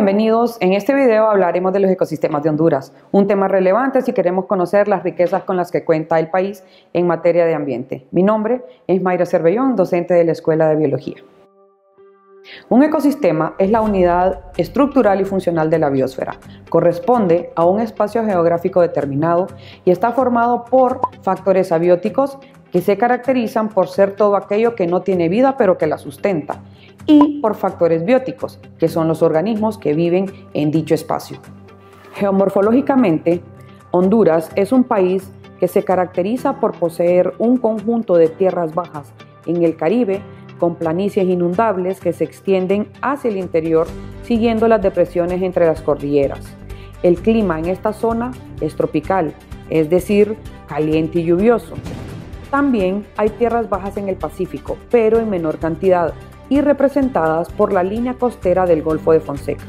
bienvenidos. En este video hablaremos de los ecosistemas de Honduras, un tema relevante si queremos conocer las riquezas con las que cuenta el país en materia de ambiente. Mi nombre es Mayra Cervellón, docente de la Escuela de Biología. Un ecosistema es la unidad estructural y funcional de la biosfera. Corresponde a un espacio geográfico determinado y está formado por factores abióticos que se caracterizan por ser todo aquello que no tiene vida pero que la sustenta, y por factores bióticos, que son los organismos que viven en dicho espacio. Geomorfológicamente, Honduras es un país que se caracteriza por poseer un conjunto de tierras bajas en el Caribe con planicies inundables que se extienden hacia el interior siguiendo las depresiones entre las cordilleras. El clima en esta zona es tropical, es decir, caliente y lluvioso. También hay tierras bajas en el Pacífico, pero en menor cantidad y representadas por la línea costera del Golfo de Fonseca,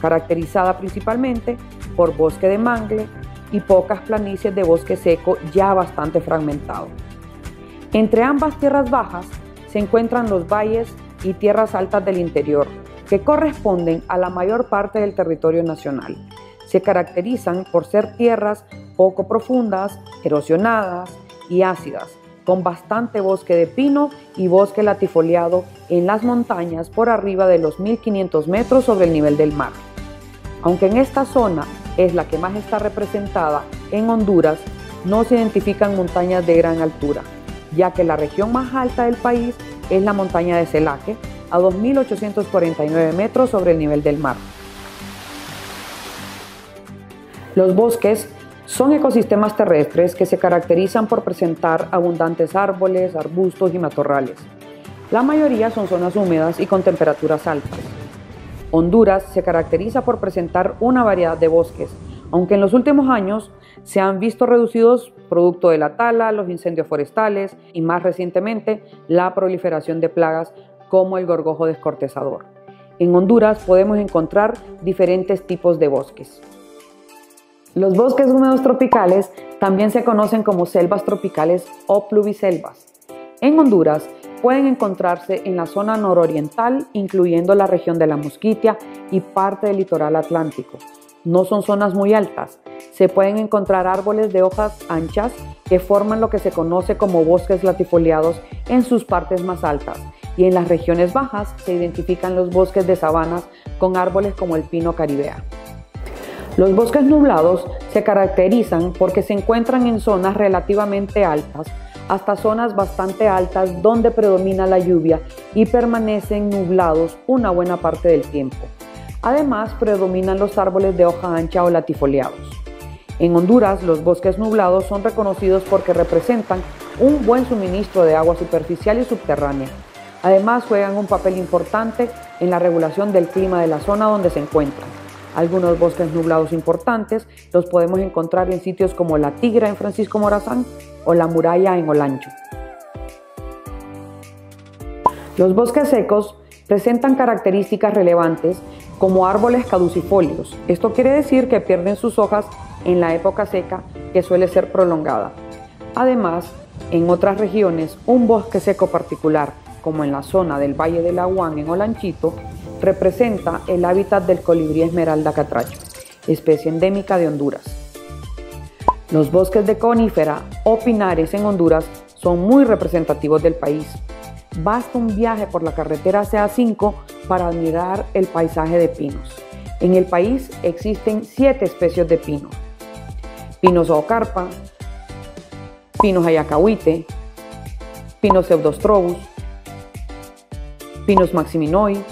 caracterizada principalmente por bosque de mangle y pocas planicies de bosque seco ya bastante fragmentado. Entre ambas tierras bajas se encuentran los valles y tierras altas del interior, que corresponden a la mayor parte del territorio nacional. Se caracterizan por ser tierras poco profundas, erosionadas y ácidas, con bastante bosque de pino y bosque latifoliado en las montañas por arriba de los 1500 metros sobre el nivel del mar. Aunque en esta zona es la que más está representada en Honduras, no se identifican montañas de gran altura, ya que la región más alta del país es la montaña de Celaque, a 2.849 metros sobre el nivel del mar. Los bosques son ecosistemas terrestres que se caracterizan por presentar abundantes árboles, arbustos y matorrales. La mayoría son zonas húmedas y con temperaturas altas. Honduras se caracteriza por presentar una variedad de bosques, aunque en los últimos años se han visto reducidos producto de la tala, los incendios forestales y más recientemente la proliferación de plagas como el gorgojo descortezador. En Honduras podemos encontrar diferentes tipos de bosques. Los bosques húmedos tropicales también se conocen como selvas tropicales o pluviselvas. En Honduras pueden encontrarse en la zona nororiental, incluyendo la región de la Mosquitia y parte del litoral atlántico. No son zonas muy altas. Se pueden encontrar árboles de hojas anchas que forman lo que se conoce como bosques latifoliados en sus partes más altas. Y en las regiones bajas se identifican los bosques de sabanas con árboles como el pino caribea. Los bosques nublados se caracterizan porque se encuentran en zonas relativamente altas hasta zonas bastante altas donde predomina la lluvia y permanecen nublados una buena parte del tiempo. Además, predominan los árboles de hoja ancha o latifoliados. En Honduras, los bosques nublados son reconocidos porque representan un buen suministro de agua superficial y subterránea. Además, juegan un papel importante en la regulación del clima de la zona donde se encuentran. Algunos bosques nublados importantes los podemos encontrar en sitios como La Tigra en Francisco Morazán o La Muralla en Olancho. Los bosques secos presentan características relevantes como árboles caducifolios. Esto quiere decir que pierden sus hojas en la época seca que suele ser prolongada. Además, en otras regiones, un bosque seco particular, como en la zona del Valle del Aguán en Olanchito, representa el hábitat del colibrí esmeralda catracho, especie endémica de Honduras. Los bosques de conífera o pinares en Honduras son muy representativos del país. Basta un viaje por la carretera CA5 para admirar el paisaje de pinos. En el país existen siete especies de pino. Pinos ocarpa, pinos ayacahuite, pinos pseudostrobus, pinos maximinoi,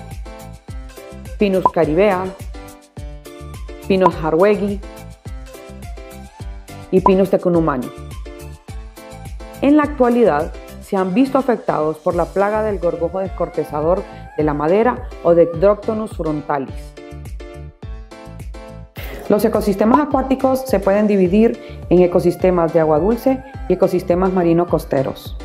Pinus caribea, Pinus harwegi y Pinus tecunumani. En la actualidad se han visto afectados por la plaga del gorgojo descortezador de la madera o de Droctonus frontalis. Los ecosistemas acuáticos se pueden dividir en ecosistemas de agua dulce y ecosistemas marino costeros.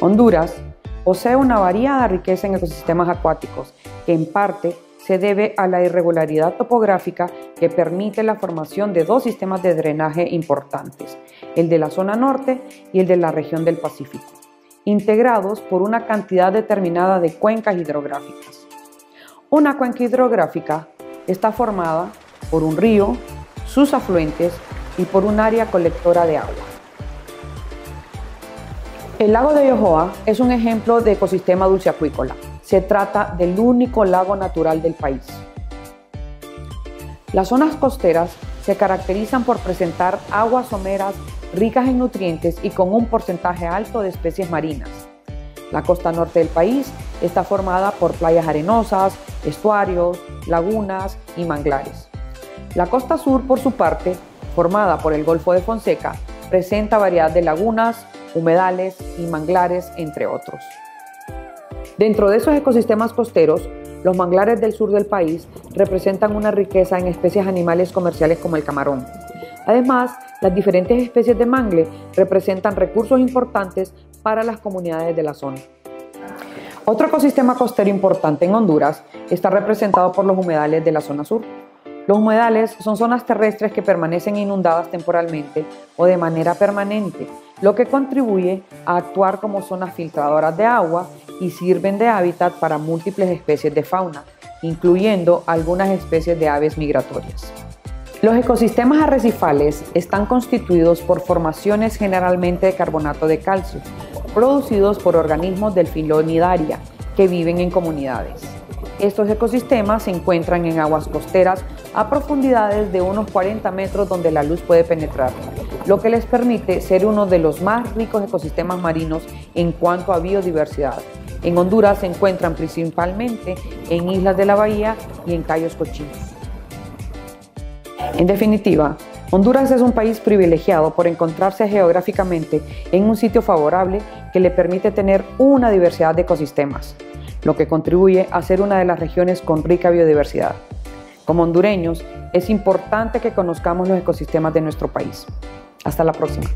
Honduras posee una variada riqueza en ecosistemas acuáticos que en parte se debe a la irregularidad topográfica que permite la formación de dos sistemas de drenaje importantes, el de la zona norte y el de la región del Pacífico, integrados por una cantidad determinada de cuencas hidrográficas. Una cuenca hidrográfica está formada por un río, sus afluentes y por un área colectora de agua. El lago de Yohoa es un ejemplo de ecosistema dulceacuícola. Se trata del único lago natural del país. Las zonas costeras se caracterizan por presentar aguas someras ricas en nutrientes y con un porcentaje alto de especies marinas. La costa norte del país está formada por playas arenosas, estuarios, lagunas y manglares. La costa sur, por su parte, formada por el Golfo de Fonseca, presenta variedad de lagunas, humedales y manglares, entre otros. Dentro de esos ecosistemas costeros, los manglares del sur del país representan una riqueza en especies animales comerciales como el camarón. Además, las diferentes especies de mangle representan recursos importantes para las comunidades de la zona. Otro ecosistema costero importante en Honduras está representado por los humedales de la zona sur. Los humedales son zonas terrestres que permanecen inundadas temporalmente o de manera permanente, lo que contribuye a actuar como zonas filtradoras de agua y sirven de hábitat para múltiples especies de fauna, incluyendo algunas especies de aves migratorias. Los ecosistemas arrecifales están constituidos por formaciones generalmente de carbonato de calcio, producidos por organismos del filonidaria que viven en comunidades. Estos ecosistemas se encuentran en aguas costeras a profundidades de unos 40 metros donde la luz puede penetrar, lo que les permite ser uno de los más ricos ecosistemas marinos en cuanto a biodiversidad. En Honduras se encuentran principalmente en islas de la bahía y en Cayos Cochinos. En definitiva, Honduras es un país privilegiado por encontrarse geográficamente en un sitio favorable que le permite tener una diversidad de ecosistemas, lo que contribuye a ser una de las regiones con rica biodiversidad. Como hondureños, es importante que conozcamos los ecosistemas de nuestro país. Hasta la próxima.